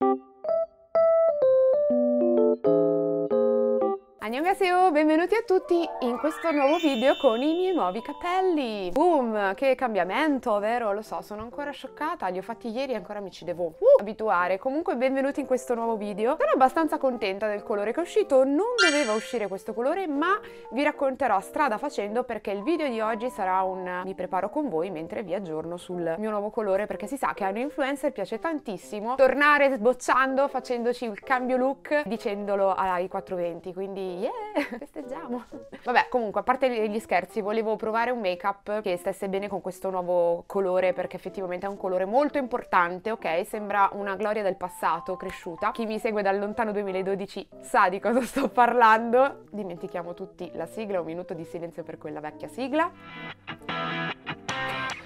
Thank you Annyeonghaseyo, benvenuti a tutti in questo nuovo video con i miei nuovi capelli. Boom, che cambiamento, vero? Lo so, sono ancora scioccata, li ho fatti ieri e ancora mi ci devo uh, abituare. Comunque benvenuti in questo nuovo video. Sono abbastanza contenta del colore che è uscito, non doveva uscire questo colore, ma vi racconterò strada facendo perché il video di oggi sarà un mi preparo con voi mentre vi aggiorno sul mio nuovo colore perché si sa che a un influencer piace tantissimo tornare sbocciando, facendoci il cambio look, dicendolo ai 420, quindi yeah, festeggiamo. Vabbè, comunque, a parte gli scherzi, volevo provare un make-up che stesse bene con questo nuovo colore perché effettivamente è un colore molto importante, ok? Sembra una gloria del passato cresciuta. Chi mi segue dal lontano 2012 sa di cosa sto parlando. Dimentichiamo tutti la sigla, un minuto di silenzio per quella vecchia sigla.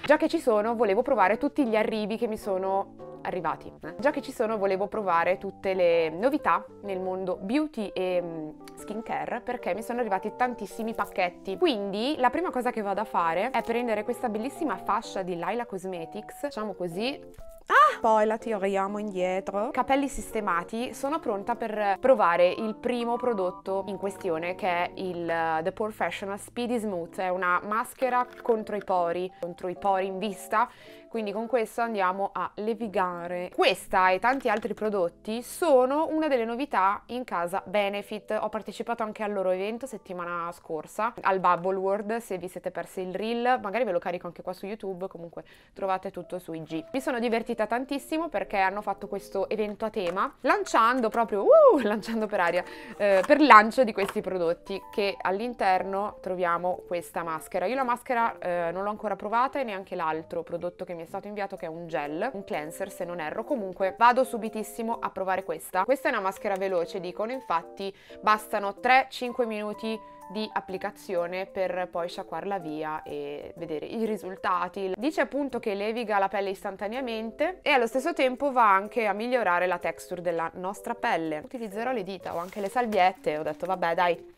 Già che ci sono, volevo provare tutti gli arrivi che mi sono arrivati. Eh. Già che ci sono volevo provare tutte le novità nel mondo beauty e mm, skincare perché mi sono arrivati tantissimi pacchetti. Quindi la prima cosa che vado a fare è prendere questa bellissima fascia di Laila Cosmetics, facciamo così, Ah! Poi la tiriamo indietro. Capelli sistemati, sono pronta per provare il primo prodotto in questione che è il uh, The Professional Speedy Smooth. È una maschera contro i pori, contro i pori in vista quindi con questo andiamo a levigare. Questa e tanti altri prodotti sono una delle novità in casa Benefit. Ho partecipato anche al loro evento settimana scorsa, al Bubble World, se vi siete persi il reel, magari ve lo carico anche qua su YouTube, comunque trovate tutto su IG. Mi sono divertita tantissimo perché hanno fatto questo evento a tema, lanciando proprio, uh, lanciando per aria, eh, per lancio di questi prodotti, che all'interno troviamo questa maschera. Io la maschera eh, non l'ho ancora provata e neanche l'altro prodotto che mi è stato inviato che è un gel, un cleanser se non erro, comunque vado subitissimo a provare questa. Questa è una maschera veloce dicono, infatti bastano 3-5 minuti di applicazione per poi sciacquarla via e vedere i risultati. Dice appunto che leviga la pelle istantaneamente e allo stesso tempo va anche a migliorare la texture della nostra pelle. Utilizzerò le dita o anche le salviette, ho detto vabbè dai,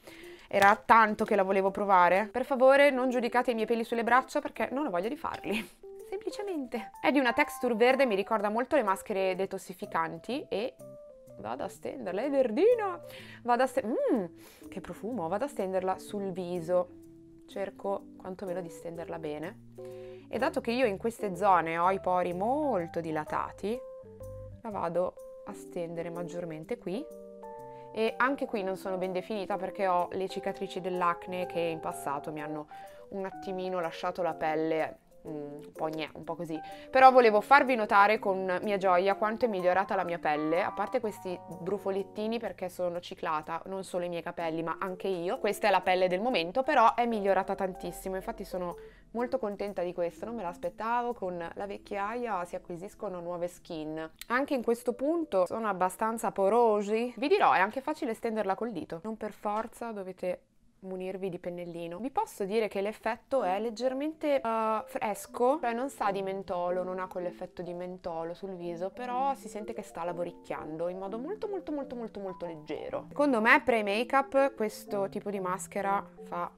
era tanto che la volevo provare. Per favore non giudicate i miei peli sulle braccia perché non ho voglia di farli semplicemente. È di una texture verde, mi ricorda molto le maschere detossificanti e vado a stenderla, è verdina! Vado a stenderla, mmm, che profumo! Vado a stenderla sul viso, cerco quantomeno di stenderla bene. E dato che io in queste zone ho i pori molto dilatati, la vado a stendere maggiormente qui e anche qui non sono ben definita perché ho le cicatrici dell'acne che in passato mi hanno un attimino lasciato la pelle un po' gne, un po' così. Però volevo farvi notare con mia gioia quanto è migliorata la mia pelle, a parte questi brufolettini perché sono ciclata, non solo i miei capelli ma anche io. Questa è la pelle del momento, però è migliorata tantissimo, infatti sono molto contenta di questo, non me l'aspettavo, con la vecchiaia si acquisiscono nuove skin. Anche in questo punto sono abbastanza porosi. Vi dirò, è anche facile stenderla col dito, non per forza dovete munirvi di pennellino. Vi posso dire che l'effetto è leggermente uh, fresco, cioè non sa di mentolo, non ha quell'effetto di mentolo sul viso, però si sente che sta lavoricchiando in modo molto molto molto molto molto leggero. Secondo me pre-make-up questo tipo di maschera fa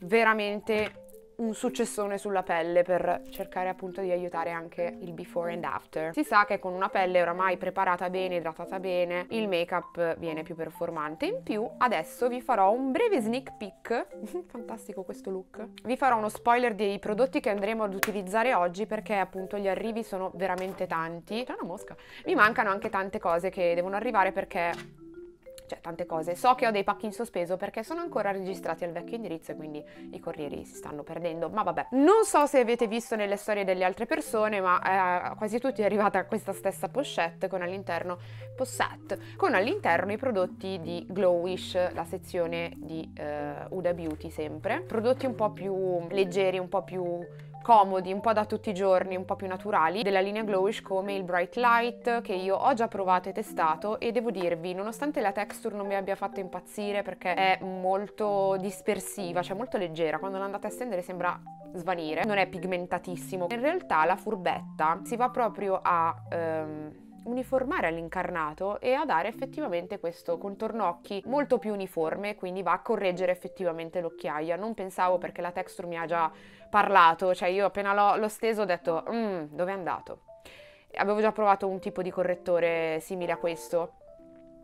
veramente un successone sulla pelle per cercare appunto di aiutare anche il before and after. Si sa che con una pelle oramai preparata bene, idratata bene, il make up viene più performante. In più adesso vi farò un breve sneak peek, fantastico questo look, vi farò uno spoiler dei prodotti che andremo ad utilizzare oggi perché appunto gli arrivi sono veramente tanti. C'è una mosca. Mi mancano anche tante cose che devono arrivare perché cioè tante cose. So che ho dei pacchi in sospeso perché sono ancora registrati al vecchio indirizzo e quindi i corrieri si stanno perdendo, ma vabbè. Non so se avete visto nelle storie delle altre persone, ma eh, quasi tutti è arrivata questa stessa pochette con all'interno pochette, con all'interno i prodotti di Glowish, la sezione di eh, Uda Beauty sempre. Prodotti un po' più leggeri, un po' più comodi, un po' da tutti i giorni, un po' più naturali, della linea Glowish come il Bright Light che io ho già provato e testato e devo dirvi, nonostante la texture non mi abbia fatto impazzire perché è molto dispersiva, cioè molto leggera, quando l'andate a stendere sembra svanire, non è pigmentatissimo. In realtà la furbetta si va proprio a... Um, uniformare all'incarnato e a dare effettivamente questo contorno occhi molto più uniforme, quindi va a correggere effettivamente l'occhiaia. Non pensavo perché la texture mi ha già parlato, cioè io appena l'ho, l'ho steso ho detto, mm, dove è andato? Avevo già provato un tipo di correttore simile a questo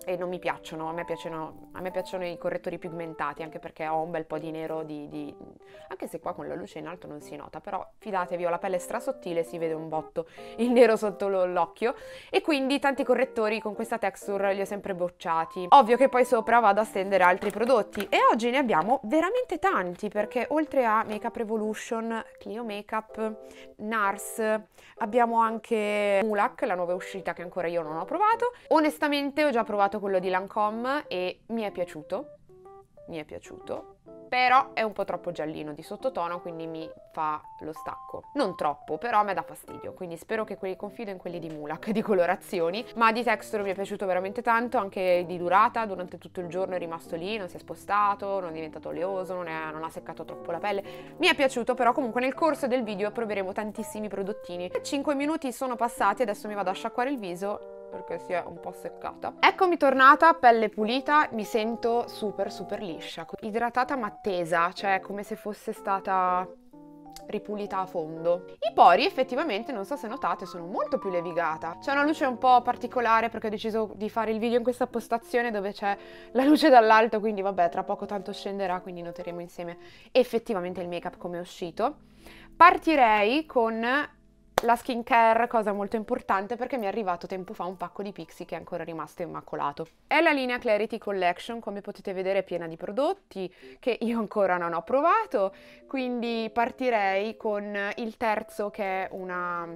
e non mi piacciono a, me piacciono, a me piacciono i correttori pigmentati anche perché ho un bel po' di nero di, di, anche se qua con la luce in alto non si nota però fidatevi ho la pelle strasottile si vede un botto il nero sotto l'occhio. E quindi tanti correttori con questa texture li ho sempre bocciati. Ovvio che poi sopra vado a stendere altri prodotti. E oggi ne abbiamo veramente tanti perché oltre a Makeup Revolution Clio Makeup NARS abbiamo anche Mulak la nuova uscita che ancora io non ho provato. Onestamente ho già provato provato quello di Lancome e mi è piaciuto, mi è piaciuto, però è un po' troppo giallino di sottotono, quindi mi fa lo stacco. Non troppo, però a me dà fastidio, quindi spero che quelli confido in quelli di Mulak di colorazioni, ma di texture mi è piaciuto veramente tanto, anche di durata, durante tutto il giorno è rimasto lì, non si è spostato, non è diventato oleoso, non, è, non ha seccato troppo la pelle. Mi è piaciuto, però comunque nel corso del video proveremo tantissimi prodottini. 5 minuti sono passati, adesso mi vado a sciacquare il viso perché si è un po' seccata. Eccomi tornata, pelle pulita, mi sento super super liscia, idratata ma tesa, cioè come se fosse stata ripulita a fondo. I pori effettivamente, non so se notate, sono molto più levigata. C'è una luce un po' particolare perché ho deciso di fare il video in questa postazione dove c'è la luce dall'alto, quindi vabbè, tra poco tanto scenderà, quindi noteremo insieme effettivamente il make up come è uscito. Partirei con la skincare, cosa molto importante perché mi è arrivato tempo fa un pacco di Pixi che è ancora rimasto immacolato. È la linea Clarity Collection, come potete vedere è piena di prodotti che io ancora non ho provato, quindi partirei con il terzo che è una,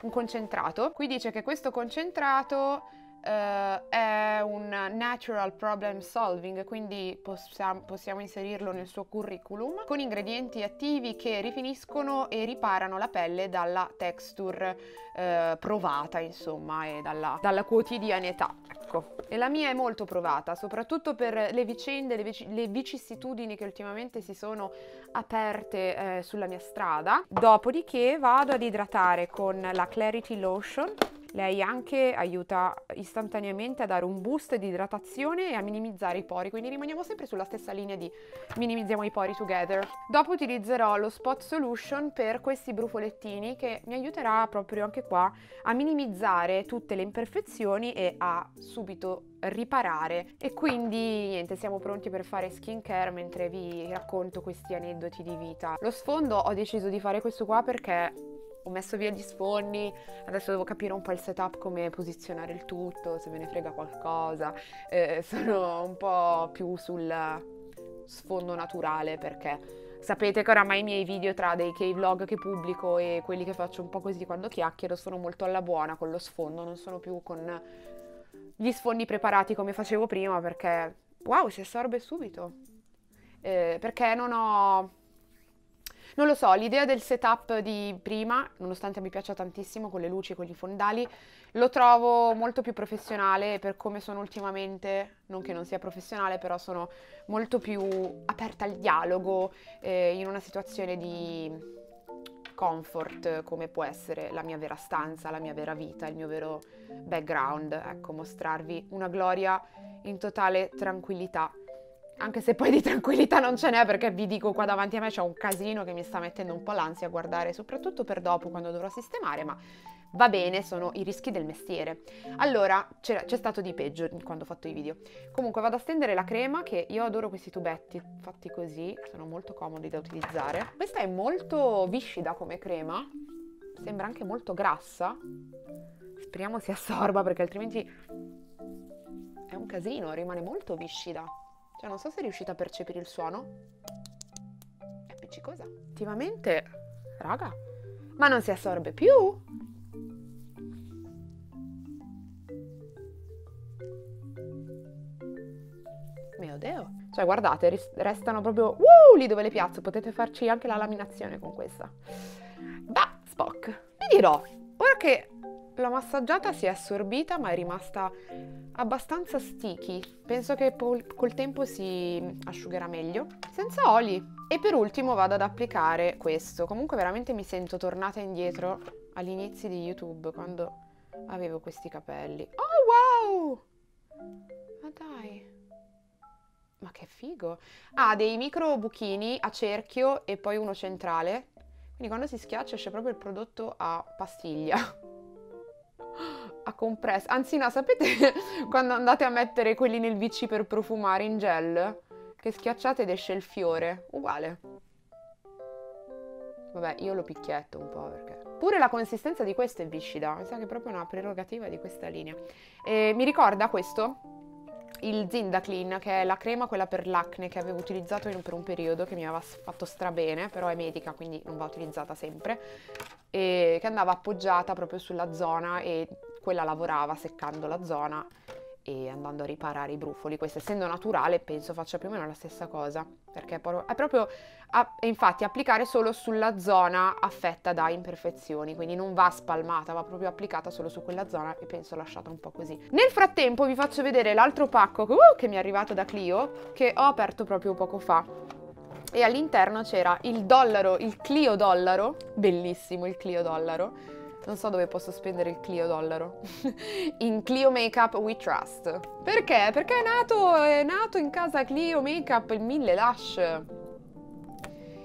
un concentrato. Qui dice che questo concentrato Uh, è un natural problem solving, quindi possiamo, possiamo, inserirlo nel suo curriculum, con ingredienti attivi che rifiniscono e riparano la pelle dalla texture uh, provata, insomma, e dalla, dalla quotidianità. Ecco. E la mia è molto provata, soprattutto per le vicende, le, vic- le vicissitudini che ultimamente si sono aperte eh, sulla mia strada. Dopodiché vado ad idratare con la Clarity Lotion lei anche aiuta istantaneamente a dare un boost di idratazione e a minimizzare i pori, quindi rimaniamo sempre sulla stessa linea di minimizziamo i pori together. Dopo utilizzerò lo Spot Solution per questi brufolettini che mi aiuterà proprio anche qua a minimizzare tutte le imperfezioni e a subito riparare e quindi niente siamo pronti per fare skincare mentre vi racconto questi aneddoti di vita lo sfondo ho deciso di fare questo qua perché ho messo via gli sfondi, adesso devo capire un po' il setup, come posizionare il tutto, se ve ne frega qualcosa. Eh, sono un po' più sul sfondo naturale perché sapete che oramai i miei video tra dei K-vlog che pubblico e quelli che faccio un po' così quando chiacchiero sono molto alla buona con lo sfondo, non sono più con gli sfondi preparati come facevo prima perché wow, si assorbe subito. Eh, perché non ho non lo so, l'idea del setup di prima, nonostante mi piaccia tantissimo con le luci con i fondali, lo trovo molto più professionale per come sono ultimamente, non che non sia professionale, però sono molto più aperta al dialogo eh, in una situazione di comfort come può essere la mia vera stanza, la mia vera vita, il mio vero background, ecco, mostrarvi una gloria in totale tranquillità anche se poi di tranquillità non ce n'è perché vi dico qua davanti a me c'è un casino che mi sta mettendo un po' l'ansia a guardare, soprattutto per dopo quando dovrò sistemare, ma va bene, sono i rischi del mestiere. Allora, c'è, stato di peggio quando ho fatto i video. Comunque vado a stendere la crema che io adoro questi tubetti fatti così, sono molto comodi da utilizzare. Questa è molto viscida come crema, sembra anche molto grassa. Speriamo si assorba perché altrimenti è un casino, rimane molto viscida. Cioè, non so se riuscite a percepire il suono. È appiccicosa. Attivamente, raga, ma non si assorbe più. Mio Dio. Cioè, guardate, restano proprio uh, lì dove le piazzo. Potete farci anche la laminazione con questa. Bah, Spock. Vi dirò, ora che la massaggiata si è assorbita ma è rimasta abbastanza sticky. Penso che col tempo si asciugherà meglio. Senza oli. E per ultimo vado ad applicare questo. Comunque veramente mi sento tornata indietro agli inizi di YouTube quando avevo questi capelli. Oh wow! Ma dai! Ma che figo! Ha ah, dei micro buchini a cerchio e poi uno centrale. Quindi quando si schiaccia esce proprio il prodotto a pastiglia. a compresso. Anzi no, sapete quando andate a mettere quelli nel VC per profumare in gel? Che schiacciate ed esce il fiore. Uguale. Vabbè, io lo picchietto un po' perché... Pure la consistenza di questo è viscida, mi sa che è proprio una prerogativa di questa linea. E mi ricorda questo, il Zindaclean, che è la crema quella per l'acne che avevo utilizzato per un periodo, che mi aveva fatto strabene, però è medica, quindi non va utilizzata sempre, e che andava appoggiata proprio sulla zona e quella lavorava seccando la zona e andando a riparare i brufoli. Questo essendo naturale penso faccia più o meno la stessa cosa, perché è proprio, proprio è infatti applicare solo sulla zona affetta da imperfezioni, quindi non va spalmata, va proprio applicata solo su quella zona e penso lasciata un po' così. Nel frattempo vi faccio vedere l'altro pacco uh, che mi è arrivato da Clio, che ho aperto proprio poco fa e all'interno c'era il dollaro, il Clio dollaro, bellissimo il Clio dollaro, non so dove posso spendere il Clio dollaro. in Clio Makeup We Trust. Perché? Perché è nato, è nato in casa Clio Makeup il 1000 Lash.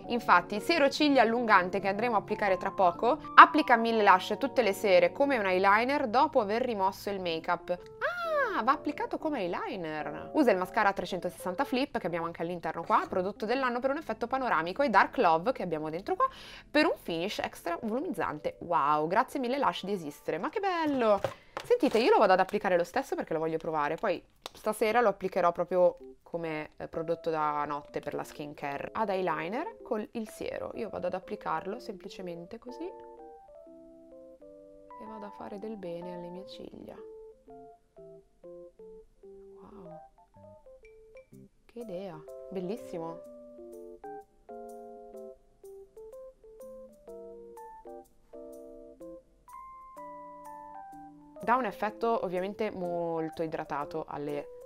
Infatti, sero ciglia allungante che andremo a applicare tra poco, applica 1000 Lash tutte le sere come un eyeliner dopo aver rimosso il make-up. Ah, va applicato come eyeliner. Usa il mascara 360 Flip che abbiamo anche all'interno qua, prodotto dell'anno per un effetto panoramico e Dark Love che abbiamo dentro qua per un finish extra volumizzante. Wow, grazie mille Lush di esistere, ma che bello! Sentite, io lo vado ad applicare lo stesso perché lo voglio provare, poi stasera lo applicherò proprio come eh, prodotto da notte per la skincare ad eyeliner con il siero. Io vado ad applicarlo semplicemente così e vado a fare del bene alle mie ciglia. Che idea, bellissimo. Dà un effetto ovviamente molto idratato alle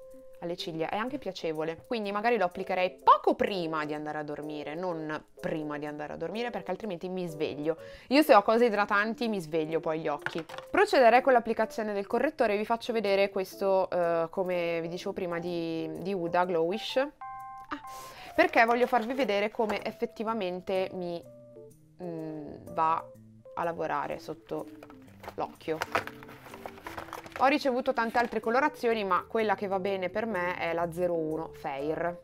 alle ciglia, è anche piacevole. Quindi magari lo applicherei poco prima di andare a dormire, non prima di andare a dormire perché altrimenti mi sveglio. Io se ho cose idratanti mi sveglio poi gli occhi. Procederei con l'applicazione del correttore, vi faccio vedere questo uh, come vi dicevo prima di, di Uda Glowish. Ah, perché voglio farvi vedere come effettivamente mi mm, va a lavorare sotto l'occhio. Ho ricevuto tante altre colorazioni, ma quella che va bene per me è la 01 Fair.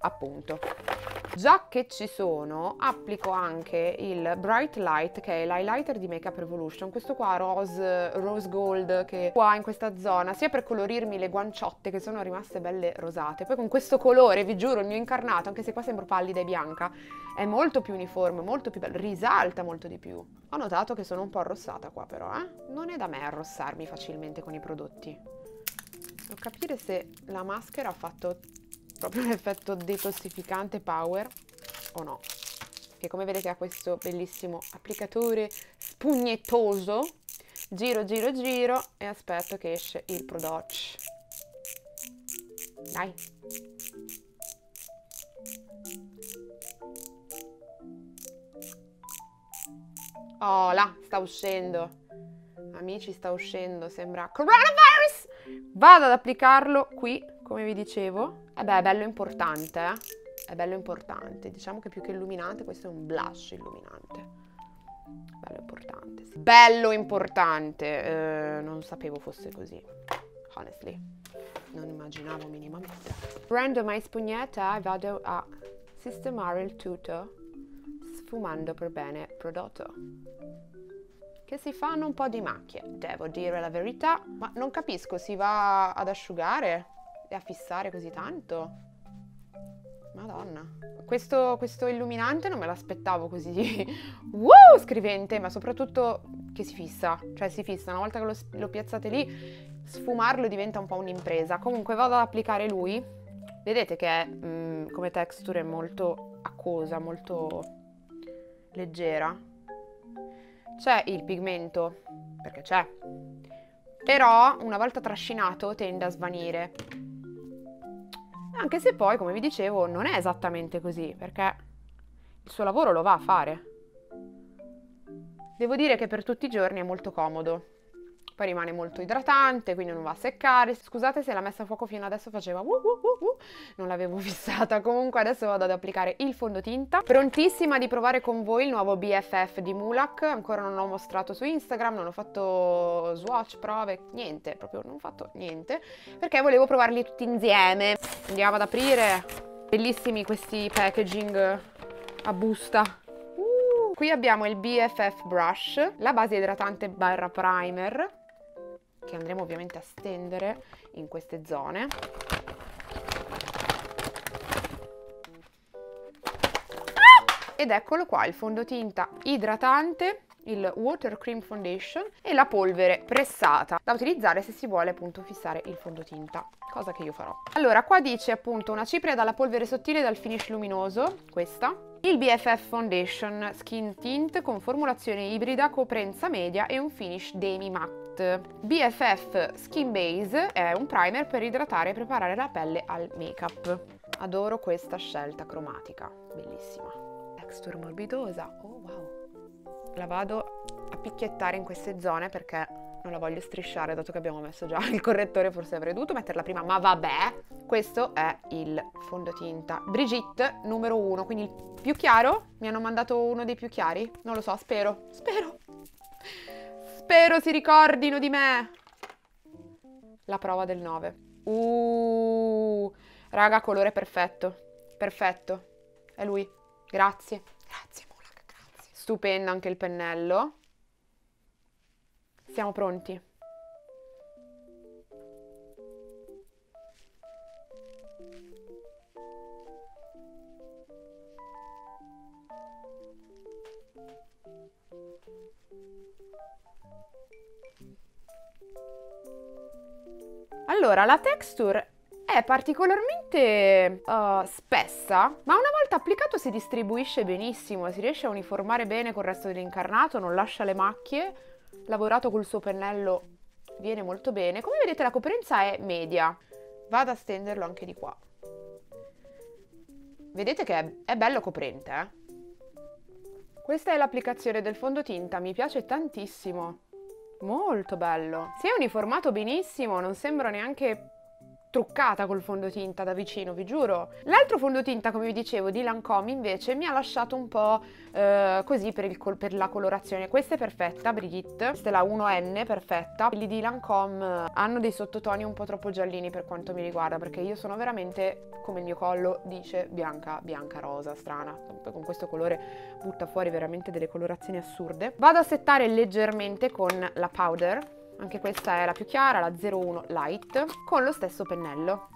Appunto. Già che ci sono, applico anche il Bright Light, che è l'highlighter di Makeup Revolution. Questo qua rose, rose gold, che qua in questa zona, sia per colorirmi le guanciotte, che sono rimaste belle rosate. Poi con questo colore, vi giuro, il mio incarnato, anche se qua sembro pallida e bianca, è molto più uniforme, molto più bello, risalta molto di più. Ho notato che sono un po' arrossata qua però, eh? Non è da me arrossarmi facilmente con i prodotti. Devo capire se la maschera ha fatto proprio un effetto detossificante power o no? Che come vedete ha questo bellissimo applicatore spugnettoso giro giro giro e aspetto che esce il prodotto. Dai. Oh là sta uscendo amici sta uscendo sembra coronavirus vado ad applicarlo qui come vi dicevo eh beh, è bello importante, eh? È bello importante. Diciamo che più che illuminante, questo è un blush illuminante. Bello importante. Sì. Bello importante. Eh, non sapevo fosse così. Honestly. Non immaginavo minimamente. Prendo mai spugnetta e vado a sistemare il tutto sfumando per bene il prodotto che si fanno un po' di macchie, devo dire la verità, ma non capisco, si va ad asciugare? e a fissare così tanto. Madonna. Questo, questo illuminante non me l'aspettavo così wow, scrivente, ma soprattutto che si fissa. Cioè si fissa, una volta che lo, lo piazzate lì, sfumarlo diventa un po' un'impresa. Comunque vado ad applicare lui. Vedete che è, mm, come texture è molto acquosa, molto leggera. C'è il pigmento, perché c'è. Però una volta trascinato tende a svanire anche se poi, come vi dicevo, non è esattamente così, perché il suo lavoro lo va a fare. Devo dire che per tutti i giorni è molto comodo. Poi rimane molto idratante, quindi non va a seccare. Scusate se l'ha messa a fuoco fino adesso faceva uh, uh, uh. non l'avevo fissata. Comunque adesso vado ad applicare il fondotinta. Prontissima di provare con voi il nuovo BFF di Mulak, ancora non l'ho mostrato su Instagram, non ho fatto swatch, prove, niente, proprio non ho fatto niente, perché volevo provarli tutti insieme. Andiamo ad aprire. Bellissimi questi packaging a busta. Uh, qui abbiamo il BFF brush, la base idratante barra primer, che andremo ovviamente a stendere in queste zone. Ed eccolo qua, il fondotinta idratante il Water Cream Foundation e la polvere pressata da utilizzare se si vuole appunto fissare il fondotinta, cosa che io farò. Allora, qua dice appunto una cipria dalla polvere sottile dal finish luminoso, questa, il BFF Foundation Skin Tint con formulazione ibrida, coprenza media e un finish demi matte. BFF Skin Base è un primer per idratare e preparare la pelle al make-up. Adoro questa scelta cromatica, bellissima. Texture morbidosa, oh wow. La vado a picchiettare in queste zone perché non la voglio strisciare dato che abbiamo messo già il correttore forse avrei dovuto metterla prima ma vabbè. Questo è il fondotinta. Brigitte numero uno quindi il più chiaro? Mi hanno mandato uno dei più chiari? Non lo so spero spero spero si ricordino di me. La prova del 9 uh raga colore perfetto. Perfetto. È lui. Grazie. Grazie. Stupendo anche il pennello. Siamo pronti. La texture è particolarmente uh, spessa, ma una volta applicato si distribuisce benissimo, si riesce a uniformare bene col resto dell'incarnato, non lascia le macchie, lavorato col suo pennello viene molto bene. Come vedete la coprenza è media, vado a stenderlo anche di qua. Vedete che è, è bello coprente, eh? Questa è l'applicazione del fondotinta, mi piace tantissimo. Molto bello. Si è uniformato benissimo, non sembra neanche truccata col fondotinta da vicino, vi giuro. L'altro fondotinta, come vi dicevo, di Lancome invece mi ha lasciato un po' eh, così per, col- per, la colorazione. Questa è perfetta, Brigitte, questa è la 1N, perfetta. Quelli di Lancome hanno dei sottotoni un po' troppo giallini per quanto mi riguarda, perché io sono veramente, come il mio collo dice, bianca, bianca rosa, strana. Con questo colore butta fuori veramente delle colorazioni assurde. Vado a settare leggermente con la powder anche questa è la più chiara, la 01 Light, con lo stesso pennello.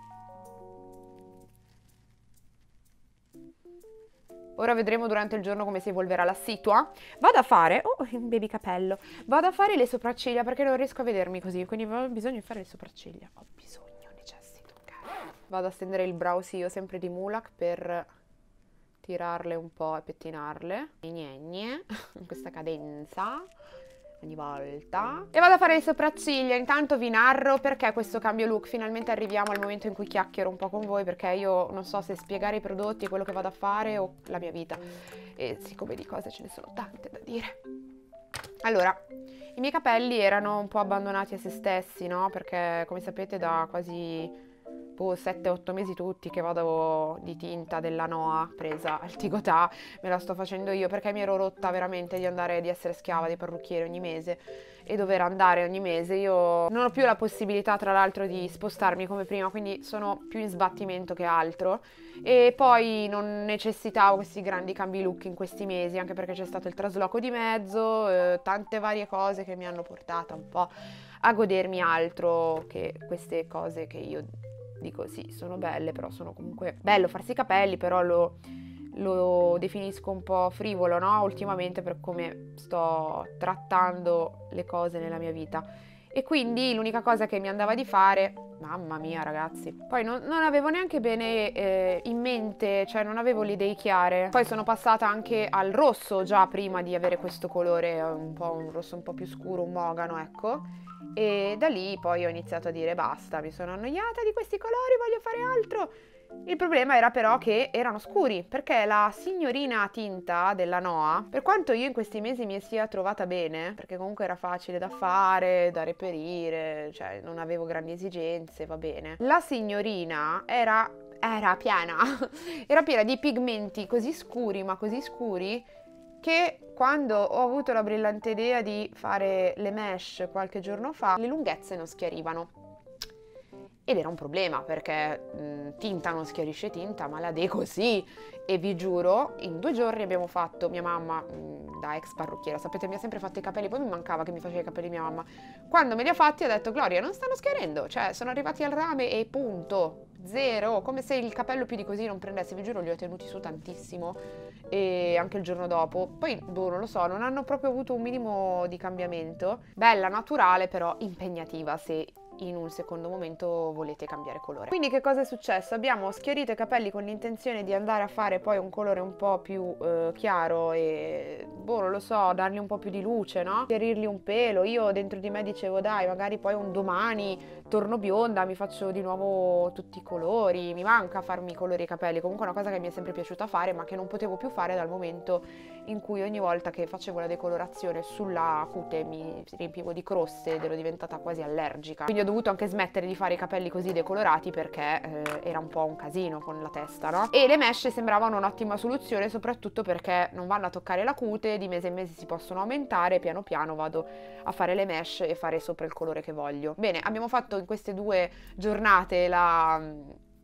Ora vedremo durante il giorno come si evolverà la situa. Vado a fare, oh, un baby capello, vado a fare le sopracciglia perché non riesco a vedermi così, quindi ho bisogno di fare le sopracciglia. Ho bisogno, necessito, ok? Vado a stendere il brow io sempre di Mulak per tirarle un po' e pettinarle. Gne gne, in questa cadenza ogni volta. E vado a fare le sopracciglia, intanto vi narro perché questo cambio look, finalmente arriviamo al momento in cui chiacchiero un po' con voi perché io non so se spiegare i prodotti quello che vado a fare o la mia vita e siccome di cose ce ne sono tante da dire. Allora, i miei capelli erano un po' abbandonati a se stessi, no? Perché come sapete da quasi boh, 7-8 mesi tutti che vado di tinta della Noa presa al Tigotà, me la sto facendo io perché mi ero rotta veramente di andare, di essere schiava dei parrucchieri ogni mese e dover andare ogni mese. Io non ho più la possibilità tra l'altro di spostarmi come prima, quindi sono più in sbattimento che altro e poi non necessitavo questi grandi cambi look in questi mesi, anche perché c'è stato il trasloco di mezzo, eh, tante varie cose che mi hanno portata un po' a godermi altro che queste cose che io dico sì, sono belle, però sono comunque bello farsi i capelli, però lo, lo definisco un po' frivolo, no? Ultimamente per come sto trattando le cose nella mia vita. E quindi l'unica cosa che mi andava di fare, mamma mia ragazzi, poi non, non avevo neanche bene eh, in mente, cioè non avevo le idee chiare. Poi sono passata anche al rosso già prima di avere questo colore, un po' un rosso un po' più scuro, un mogano, ecco e da lì poi ho iniziato a dire basta, mi sono annoiata di questi colori, voglio fare altro. Il problema era però che erano scuri, perché la signorina tinta della Noa, per quanto io in questi mesi mi sia trovata bene, perché comunque era facile da fare, da reperire, cioè non avevo grandi esigenze, va bene, la signorina era, era piena, era piena di pigmenti così scuri, ma così scuri, che quando ho avuto la brillante idea di fare le mesh qualche giorno fa, le lunghezze non schiarivano. Ed era un problema perché mh, tinta non schiarisce tinta, ma la deco sì. E vi giuro, in due giorni abbiamo fatto, mia mamma, mh, da ex parrucchiera, sapete, mi ha sempre fatto i capelli, poi mi mancava che mi faceva i capelli mia mamma. Quando me li ha fatti ha detto, Gloria, non stanno schiarendo, cioè sono arrivati al rame e punto, zero, come se il capello più di così non prendesse, vi giuro, li ho tenuti su tantissimo e anche il giorno dopo. Poi, boh, non lo so, non hanno proprio avuto un minimo di cambiamento. Bella, naturale, però impegnativa se in un secondo momento volete cambiare colore. Quindi che cosa è successo? Abbiamo schiarito i capelli con l'intenzione di andare a fare poi un colore un po' più eh, chiaro e boh, non lo so, dargli un po' più di luce, no? Chiarirli un pelo. Io dentro di me dicevo, dai, magari poi un domani torno bionda, mi faccio di nuovo tutti i colori, mi manca farmi i colori ai capelli, comunque è una cosa che mi è sempre piaciuta fare, ma che non potevo più fare dal momento in cui ogni volta che facevo la decolorazione sulla cute mi riempivo di croste ed ero diventata quasi allergica. Quindi ho dovuto anche smettere di fare i capelli così decolorati perché eh, era un po' un casino con la testa, no? E le mesh sembravano un'ottima soluzione soprattutto perché non vanno a toccare la cute, di mese in mese si possono aumentare, piano piano vado a fare le mesh e fare sopra il colore che voglio. Bene, abbiamo fatto in queste due giornate la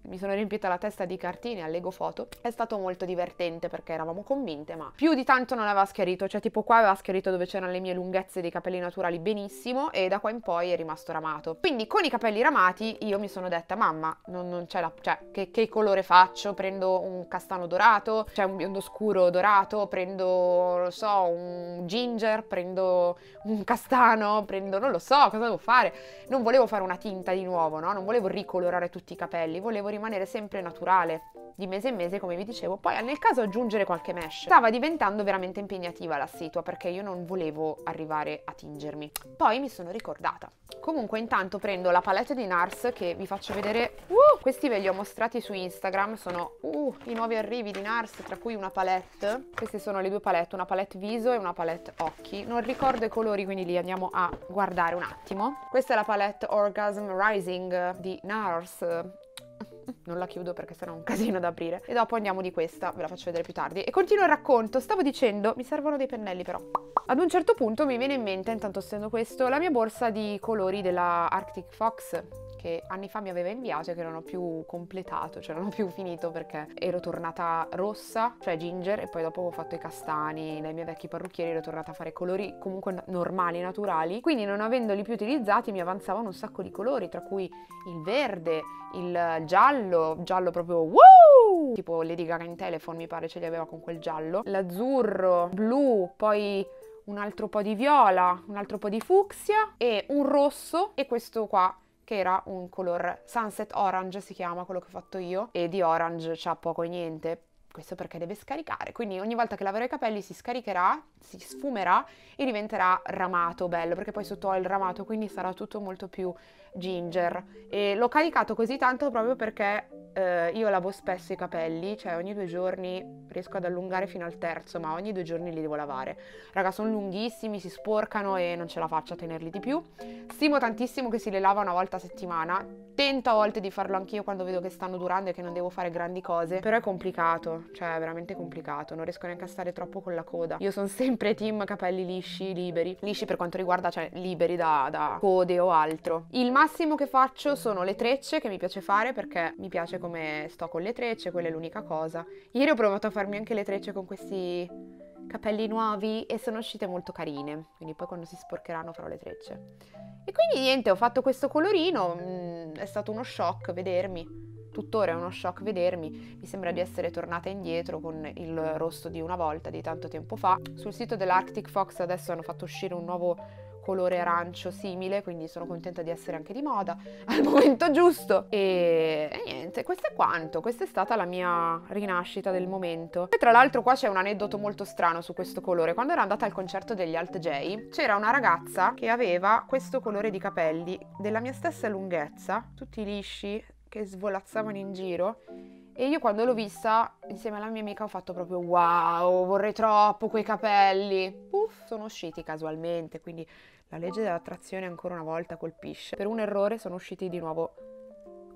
mi sono riempita la testa di cartine al Lego Foto. È stato molto divertente perché eravamo convinte, ma più di tanto non aveva schiarito, cioè tipo qua aveva schiarito dove c'erano le mie lunghezze dei capelli naturali benissimo e da qua in poi è rimasto ramato. Quindi con i capelli ramati io mi sono detta, mamma, non, non c'è la... cioè che, che, colore faccio? Prendo un castano dorato, cioè un biondo scuro dorato, prendo, lo so, un ginger, prendo un castano, prendo, non lo so, cosa devo fare? Non volevo fare una tinta di nuovo, no? Non volevo ricolorare tutti i capelli, volevo rimanere sempre naturale di mese in mese come vi dicevo. Poi nel caso aggiungere qualche mesh. Stava diventando veramente impegnativa la situa perché io non volevo arrivare a tingermi. Poi mi sono ricordata. Comunque intanto prendo la palette di NARS che vi faccio vedere. Uh, questi ve li ho mostrati su Instagram. Sono uh, i nuovi arrivi di NARS tra cui una palette. Queste sono le due palette una palette viso e una palette occhi. Non ricordo i colori quindi li andiamo a guardare un attimo. Questa è la palette Orgasm Rising di NARS non la chiudo perché sennò è un casino da aprire. E dopo andiamo di questa, ve la faccio vedere più tardi. E continuo il racconto, stavo dicendo, mi servono dei pennelli però. Ad un certo punto mi viene in mente, intanto stendo questo, la mia borsa di colori della Arctic Fox che anni fa mi aveva inviato e che non ho più completato, cioè non ho più finito perché ero tornata rossa, cioè ginger, e poi dopo ho fatto i castani dai miei vecchi parrucchieri, ero tornata a fare colori comunque normali, naturali. Quindi non avendoli più utilizzati mi avanzavano un sacco di colori, tra cui il verde, il giallo, giallo proprio woo! Tipo Lady Gaga in telephone mi pare ce li aveva con quel giallo, l'azzurro, blu, poi un altro po' di viola, un altro po' di fucsia e un rosso e questo qua che era un color sunset orange si chiama quello che ho fatto io e di orange c'ha poco e niente. Questo perché deve scaricare, quindi ogni volta che laverò i capelli si scaricherà, si sfumerà e diventerà ramato bello, perché poi sotto ho il ramato, quindi sarà tutto molto più ginger. E l'ho caricato così tanto proprio perché eh, io lavo spesso i capelli, cioè ogni due giorni riesco ad allungare fino al terzo, ma ogni due giorni li devo lavare. Raga, sono lunghissimi, si sporcano e non ce la faccio a tenerli di più. Stimo tantissimo che si le lava una volta a settimana, tento a volte di farlo anch'io quando vedo che stanno durando e che non devo fare grandi cose, però è complicato, cioè è veramente complicato, non riesco neanche a stare troppo con la coda. Io sono sempre team capelli lisci, liberi, lisci per quanto riguarda, cioè liberi da, da code o altro. Il massimo che faccio sono le trecce, che mi piace fare perché mi piace come sto con le trecce, quella è l'unica cosa. Ieri ho provato a farmi anche le trecce con questi capelli nuovi e sono uscite molto carine, quindi poi quando si sporcheranno farò le trecce. E quindi niente, ho fatto questo colorino, mm, è stato uno shock vedermi tuttora è uno shock vedermi, mi sembra di essere tornata indietro con il rosso di una volta, di tanto tempo fa. Sul sito dell'Arctic Fox adesso hanno fatto uscire un nuovo colore arancio simile, quindi sono contenta di essere anche di moda al momento giusto. E, e, niente, questo è quanto. Questa è stata la mia rinascita del momento. E tra l'altro qua c'è un aneddoto molto strano su questo colore. Quando ero andata al concerto degli Alt J, c'era una ragazza che aveva questo colore di capelli della mia stessa lunghezza, tutti lisci, che svolazzavano in giro e io quando l'ho vista insieme alla mia amica ho fatto proprio wow, vorrei troppo quei capelli. Uff, sono usciti casualmente, quindi la legge dell'attrazione ancora una volta colpisce. Per un errore sono usciti di nuovo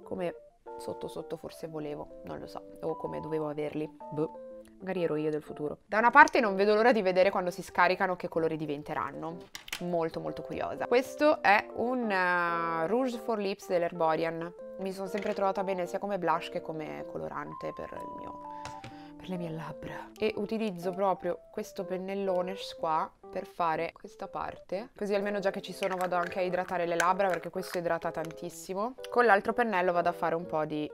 come sotto sotto forse volevo, non lo so, o come dovevo averli. Boh. Magari ero io del futuro. Da una parte non vedo l'ora di vedere quando si scaricano che colori diventeranno. Molto molto curiosa. Questo è un uh, Rouge for Lips dell'Herborian. Mi sono sempre trovata bene sia come blush che come colorante per mio per le mie labbra e utilizzo proprio questo pennellone qua per fare questa parte così almeno già che ci sono vado anche a idratare le labbra perché questo idrata tantissimo con l'altro pennello vado a fare un po' di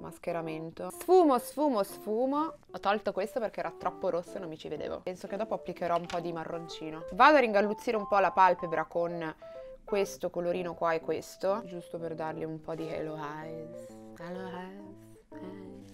mascheramento. Sfumo, sfumo, sfumo. Ho tolto questo perché era troppo rosso e non mi ci vedevo. Penso che dopo applicherò un po' di marroncino. Vado a ringalluzzire un po' la palpebra con questo colorino qua e questo, giusto per dargli un po' di halo eyes. Halo eyes.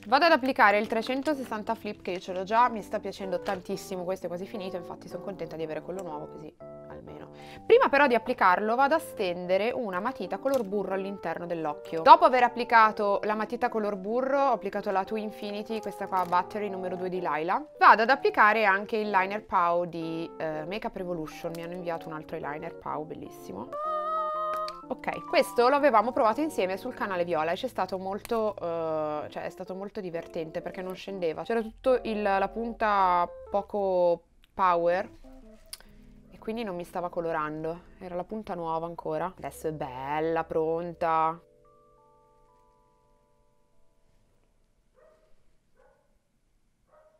Vado ad applicare il 360 flip che io ce l'ho già, mi sta piacendo tantissimo, questo è quasi finito, infatti sono contenta di avere quello nuovo così almeno. Prima però di applicarlo vado a stendere una matita color burro all'interno dell'occhio. Dopo aver applicato la matita color burro, ho applicato la Two Infinity, questa qua Battery numero 2 di Laila, vado ad applicare anche il liner Pau di eh, Makeup Revolution, mi hanno inviato un altro eyeliner Pau bellissimo. Ok, questo lo avevamo provato insieme sul canale Viola e c'è stato molto, uh, cioè è stato molto divertente perché non scendeva. C'era tutto la punta poco power quindi non mi stava colorando. Era la punta nuova ancora. Adesso è bella, pronta.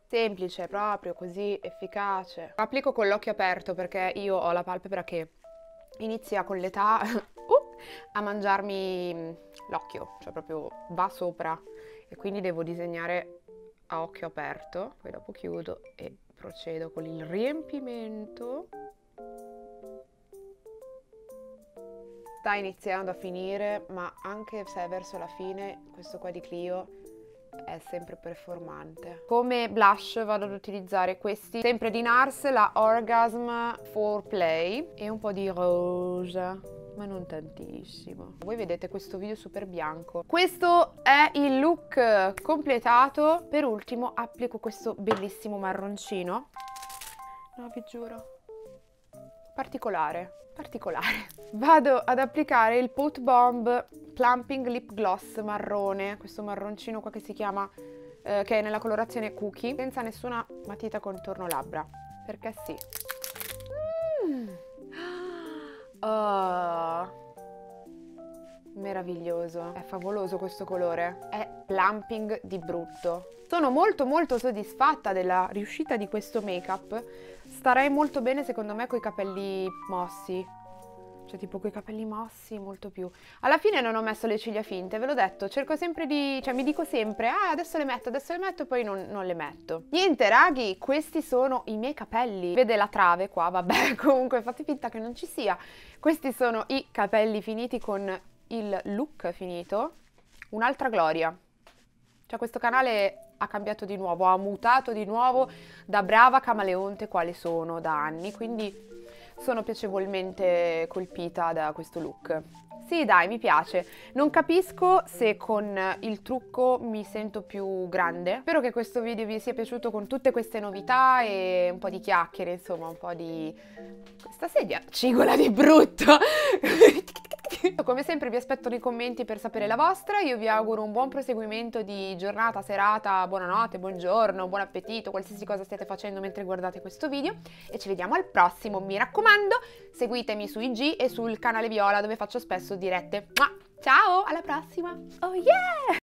Semplice, proprio così, efficace. Applico con l'occhio aperto perché io ho la palpebra che inizia con l'età a mangiarmi mm, l'occhio, cioè proprio va sopra e quindi devo disegnare a occhio aperto, poi dopo chiudo e procedo con il riempimento. Sta iniziando a finire, ma anche se è verso la fine, questo qua di Clio è sempre performante. Come blush vado ad utilizzare questi, sempre di NARS, la Orgasm 4Play e un po' di rosa ma non tantissimo. Voi vedete questo video super bianco. Questo è il look completato. Per ultimo applico questo bellissimo marroncino. No, vi giuro. Particolare, particolare. Vado ad applicare il Pot Bomb Plumping Lip Gloss marrone, questo marroncino qua che si chiama, eh, che è nella colorazione cookie, senza nessuna matita contorno labbra, perché sì. Mm. Oh, meraviglioso, è favoloso questo colore, è plumping di brutto. Sono molto molto soddisfatta della riuscita di questo make up, starei molto bene secondo me con i capelli mossi, cioè tipo quei capelli mossi molto più. Alla fine non ho messo le ciglia finte, ve l'ho detto, cerco sempre di, cioè mi dico sempre, ah adesso le metto, adesso le metto e poi non, non le metto. Niente raghi, questi sono i miei capelli. Vede la trave qua, vabbè, comunque fate finta che non ci sia. Questi sono i capelli finiti con il look finito. Un'altra gloria. Cioè questo canale ha cambiato di nuovo, ha mutato di nuovo da brava camaleonte quale sono da anni, quindi sono piacevolmente colpita da questo look. Sì, dai, mi piace. Non capisco se con il trucco mi sento più grande. Spero che questo video vi sia piaciuto con tutte queste novità e un po' di chiacchiere, insomma, un po' di... Questa sedia cigola di brutto! Come sempre vi aspetto nei commenti per sapere la vostra, io vi auguro un buon proseguimento di giornata, serata, buonanotte, buongiorno, buon appetito, qualsiasi cosa stiate facendo mentre guardate questo video e ci vediamo al prossimo, mi raccomando seguitemi su IG e sul canale Viola dove faccio spesso dirette. Ciao, alla prossima! Oh yeah!